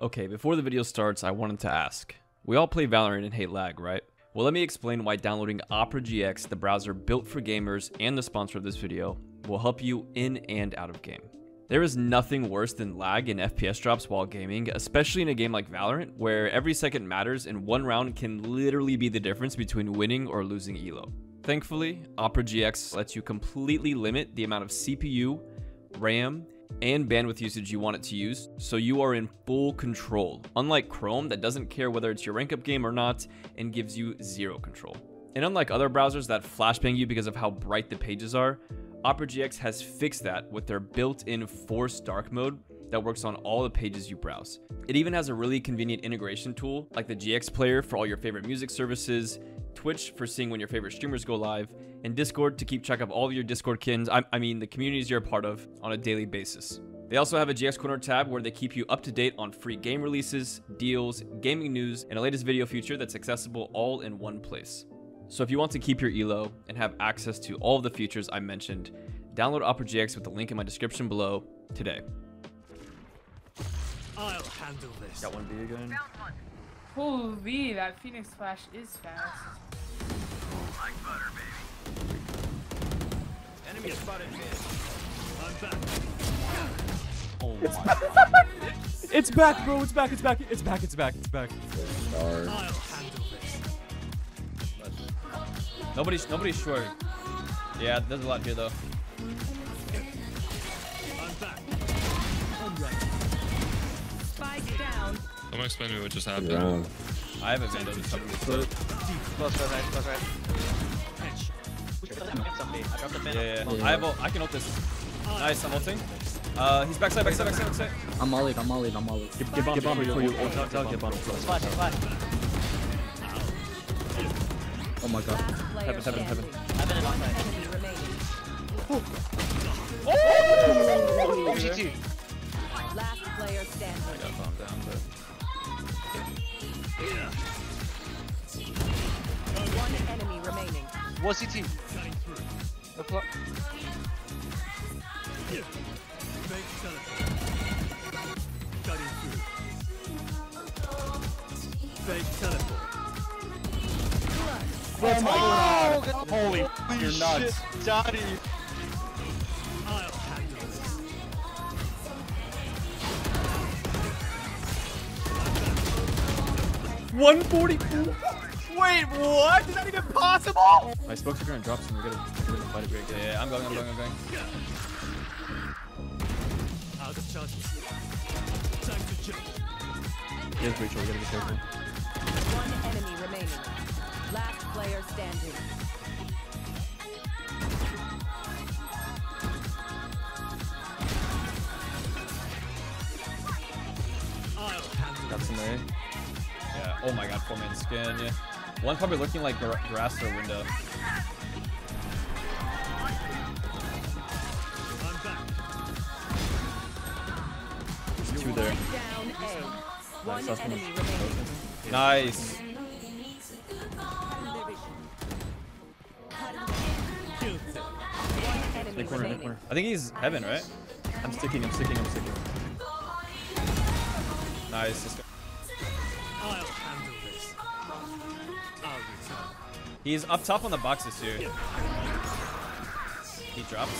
Okay. Before the video starts, I wanted to ask. We all play Valorant and hate lag, right? Well, let me explain why downloading Opera GX, the browser built for gamers and the sponsor of this video, will help you in and out of game. There is nothing worse than lag and FPS drops while gaming, especially in a game like Valorant, where every second matters and one round can literally be the difference between winning or losing elo. Thankfully, Opera GX lets you completely limit the amount of CPU, RAM, and bandwidth usage you want it to use, so you are in full control. Unlike Chrome, that doesn't care whether it's your rank up game or not, and gives you zero control. And unlike other browsers that flashbang you because of how bright the pages are, Opera GX has fixed that with their built-in Force Dark mode that works on all the pages you browse. It even has a really convenient integration tool like the GX player for all your favorite music services, Twitch for seeing when your favorite streamers go live, and Discord to keep track of all of your Discord kins, I, I mean the communities you're a part of, on a daily basis. They also have a GX Corner tab where they keep you up to date on free game releases, deals, gaming news, and a latest video feature that's accessible all in one place. So if you want to keep your ELO and have access to all of the features I mentioned, download Opera GX with the link in my description below today. I'll handle this. Got one B again. Holy, that Phoenix Flash is fast. Enemy spotted mid. I'm back. Oh my. It's back, bro. It's back. It's back. It's back. It's back. It's back. I'll handle this. Nobody's nobody's short. Yeah, there's a lot here though. I'm back. I'm ready. Spike down. Someone explain to me what just happened. Round. I have a Vandal just covering this foot. Yeah, yeah, yeah. I have ult. I can ult this. Nice, I'm ulting. Uh, he's backside, backside, backside, backside. I'm mollied, I'm mollied, I'm mollied. Give, give bomb before you. Oh, tell, tell, give bomb. Oh my god. Last player Heaven, heaven, heaven. standing. One enemy remaining. Last player standing. Got bomb down, but One enemy remaining. One CT. The. Cutting through. Fake teleport. Oh, Holy, you're nuts. Handle this. 142. Wait, what? Is that even possible? My smokes are gonna drop soon. We're gonna, we're gonna fight it very yeah, yeah, I'm going, I'm going, I'm going. Out of charges. Time to jump. He has breach. We gotta be careful. One enemy remaining. Last player standing. Got some A. Yeah. Oh my god, four man skin. Yeah. One probably looking like gra- grass or window. There's two there. Down A. One last one. enemy remaining. Nice. Killed enemy corner, mid corner. I think he's heaven, right? I'm sticking, I'm sticking, I'm sticking. Nice. He's up top on the boxes here. He drops.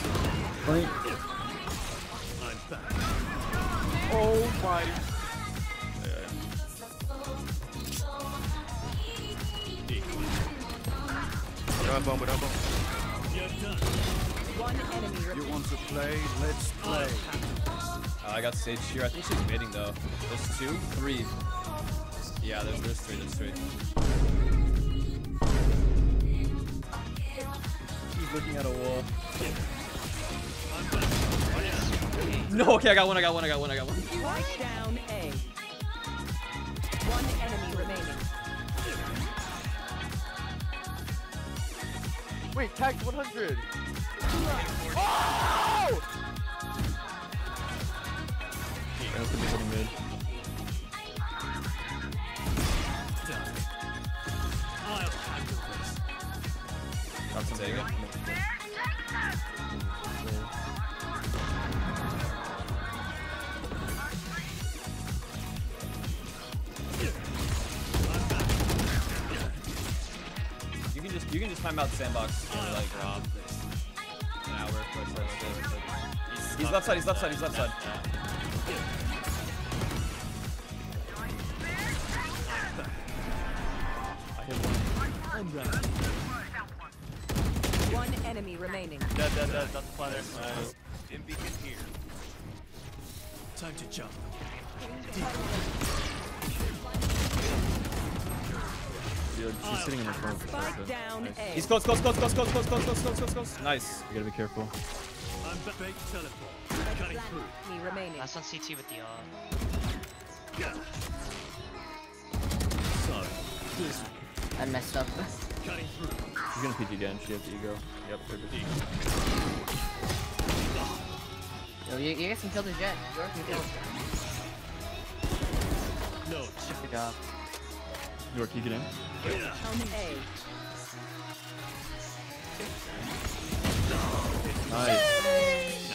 I'm back. Oh my. You're done. One enemy remaining. want to play? Let's play. Uh, I got Sage here. I think she's waiting though. There's two, three. Yeah, there's there's three. There's three. He's looking at a wall. No, okay, I got one. I got one. I got one. I got one. Spike down A. One enemy remaining. Wait, tagged 100. That's You can just you can just time out the sandbox and like rob an hour. He's, he's left side. He's left side. He's left side. I'm. One enemy remaining. Dead, dead, dead. Not the planet. Nice. Time to jump. Dude, she's sitting in the corner. for sure, Spike down Nice. A. He's close, close, close, close, close, close, close, close, close, close, close. Nice. You gotta be careful. I'm back. Fake teleport. Cutting through. Enemy remaining. Last on CT with the uh. Sorry. This I messed up. Cutting through. She's gonna peek again. She has the ego. Yep. they're good. Yo, you, you guys can kill the Jett. Yours can kill. No. Good job. York, you get in. A. Nice.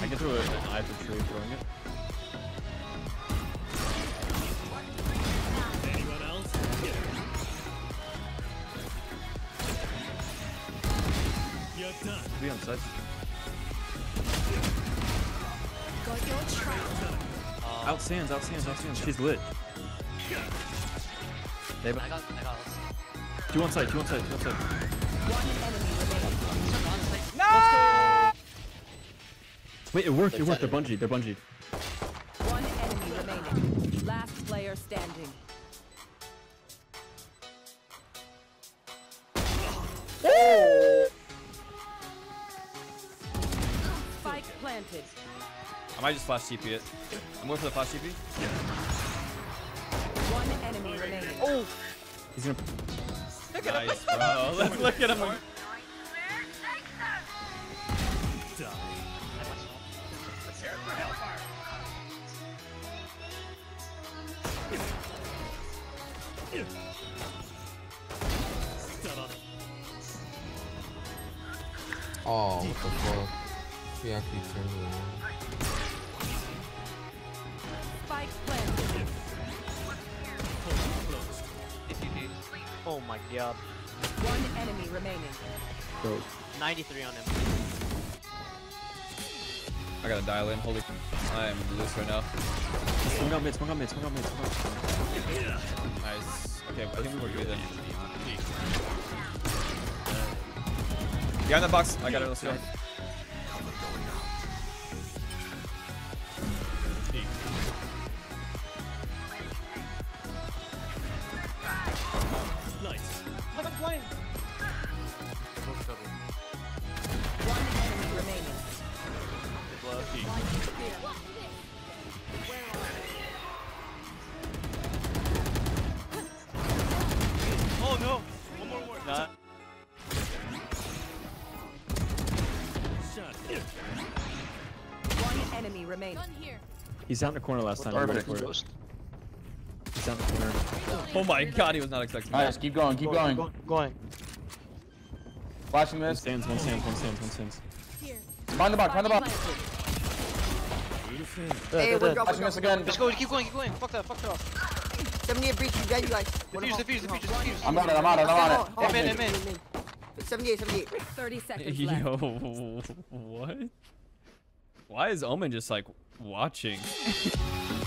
I can throw a- an eye for tree throwing it. Done. Be on site. Out sands, out sands, out sands. She's lit. They have I got. I got. two on site, two on site, two on site. One enemy remaining. Wait, it worked, it worked. They're bungee, they're bungee. One enemy remaining. Last player standing. I might just flash TP it. I'm going for the flash TP. One enemy remaining. Oh, He's gonna. look Nice, bro. Let's look at him. Die. Stun on. Oh, what the fuck? He actually turned around. My god. One enemy remaining. Go. 93 on him. I gotta dial in. Holy, I am loose right now. Smoke out mid, smoke out mid, smoke out mid, smoke out mid. Nice. Okay, I think we were good then. Behind the box. I got it. Let's go. He's out in the corner last time. Arbiter. Ready. He's out in the corner. Oh my god, he was not expecting that. Nice, keep going, keep going. Go, going. Flashing One this. stands, one stands, one stands, one stands. Find the box, find the box. Hey, we're dropping Flashing this again. Let's go. Keep going. Keep going. Fuck that. Fuck that. 78 breach, you dead, you guys. Defuse. Defuse. Defuse. Defuse. I'm on it, I'm on it, I'm on it. Hold Amen, on. amen. 78, 78. 30 seconds left. Yo, what? Why is Omen just like watching?